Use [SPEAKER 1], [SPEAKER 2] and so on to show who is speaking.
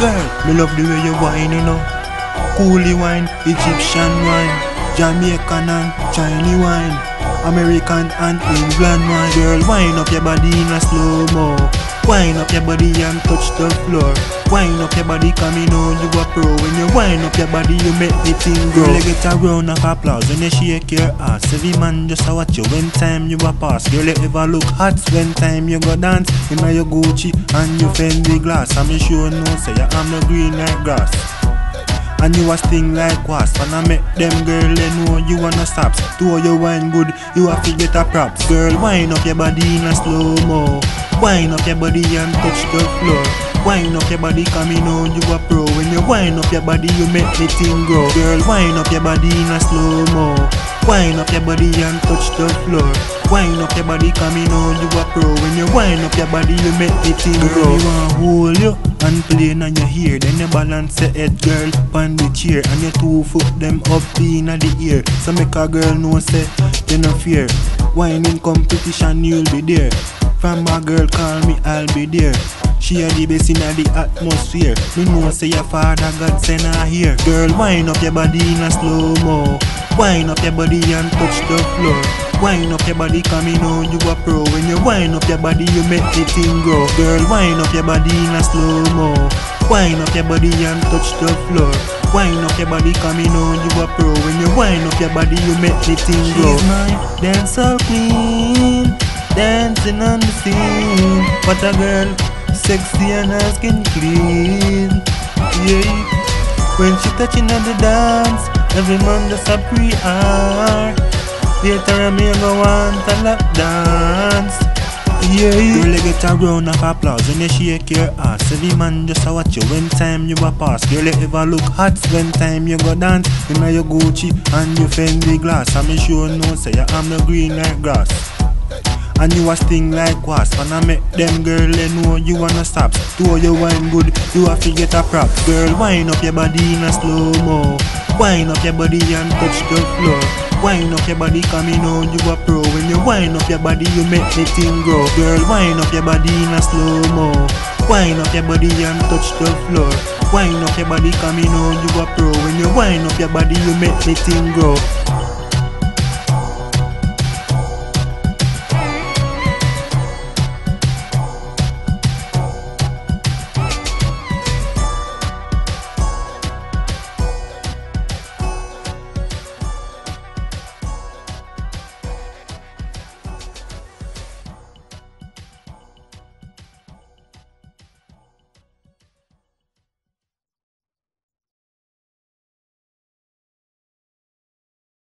[SPEAKER 1] Girl, me love the way you whine, you know. Coolie wine, Egyptian wine, Jamaican and Chinese wine, American and England wine. Girl, wine up your body in a slow mo. Wind up your body and touch the floor. Wind up your body, come you oh, know you a pro. When you wind up your body, you make the thing grow. Girl, you get a round of applause when you shake your ass. Every man just a watch you when time you a pass. Girl, you ever look hot when time you go dance. In your Gucci and you Fendi glass. I'm sure no say you am no green like grass. And you a sting like wasp And I make them girl they know you wanna stop Do you wine good, you have to get a props Girl, wind up your body in a slow-mo Wind up your body and touch the floor. Wind up your body come you oh, know you a pro. When you wind up your body you make the thing grow. Girl, wind up your body in a slow-mo. Wind up your body and touch the floor. Wind up your body come you oh, know you a pro. When you wind up your body you make the thing grow. You want hold you and play on your hair Then you balance your head girl on the chair. And your two foot them up in the air. So make a girl know say you no fear. Whining competition you'll be there From a girl call me I'll be there. She a the best in the atmosphere. Me know say your father God send her here. Girl wind up your body in a slow-mo. Wind up your body and touch the floor. Wind up your body come you know you a pro. When you wind up your body you make the thing grow. Girl wind up your body in a slow-mo. Wind up your body and touch the floor. Wind up your body come you know you a pro. When you wind up your body you make the thing grow. She's my dancer queen Dancing on the scene. What a girl Sexy and her skin clean. Yeah. When she touching on the dance Every man just a pre-R. Later me a go want a lap dance. Yeah. Girl you get a round of applause When you shake your ass. Every man just a watch you when time you a pass. Girl you ever look hot when time you go dance? Know your Gucci and your Fendi glass. I'm sure no say you am no green like grass and you a sting like wasp. And I make them girl they know you wanna stop. Do your wine good, you have to get a prop. Girl, wind up your body in a slow-mo. Wind up your body and touch the floor. Wind up your body you know you a pro. When you wind up your body you make the thing grow. Girl, wind up your body in a slow-mo. Wind up your body and touch the floor. Wind up your body you know you a pro. When you wind up your body you make the thing grow